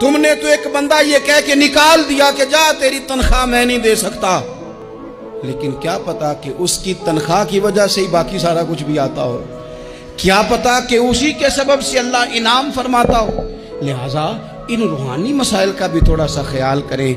तुमने तो एक बंदा ये कह के निकाल दिया कि जा, तेरी तनख्वाह मैं नहीं दे सकता। लेकिन क्या पता कि उसकी तनख्वाह की वजह से ही बाकी सारा कुछ भी आता हो। क्या पता कि उसी के सबब से अल्लाह इनाम फरमाता हो। लिहाजा इन रूहानी मसाइल का भी थोड़ा सा ख्याल करें।